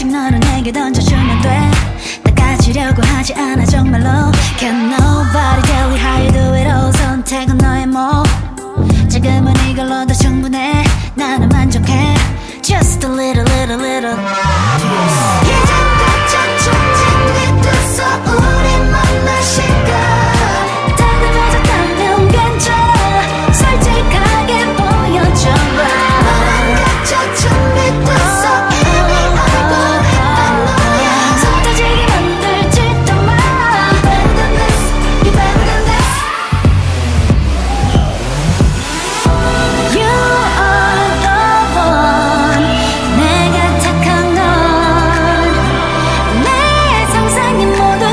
아직 너를 내게 던져주면 돼나 가지려고 하지 않아 정말로. Can nobody tell me how you do it all 선택은 너의 몫. 지금은 이걸로도 충분해.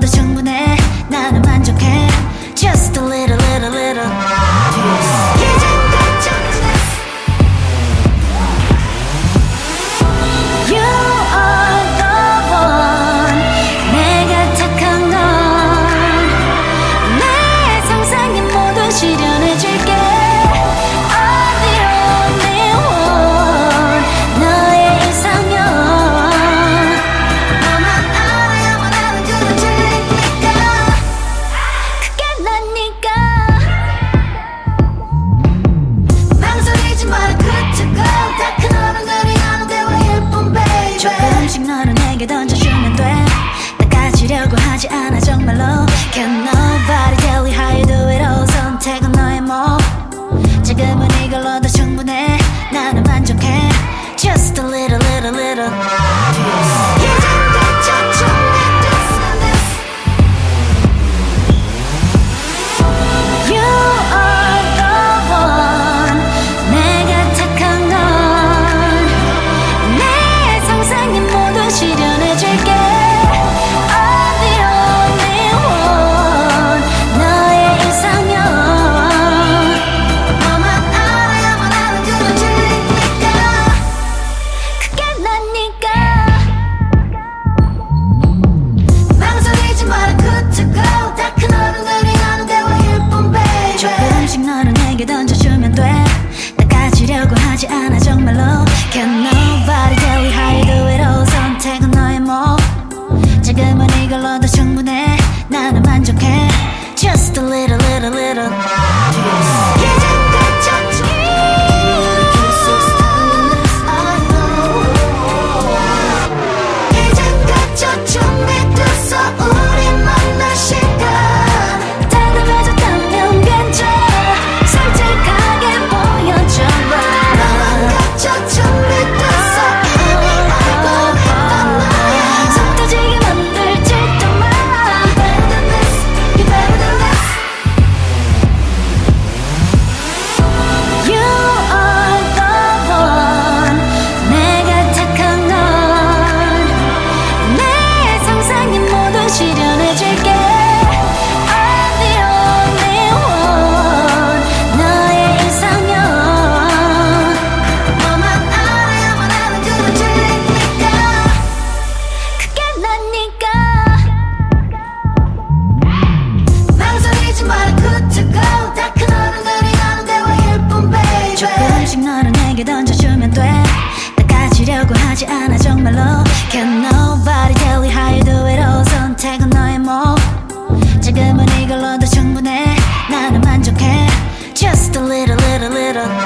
더 충분해. sevdadan 널 얻어 충분해. 나는 만족해. Just a little 쉽지 않아 정말로 Can nobody tell you how you do it all 선택은 너의 몫 지금은 이걸로도 충분해 나는 만족해 Just a little little little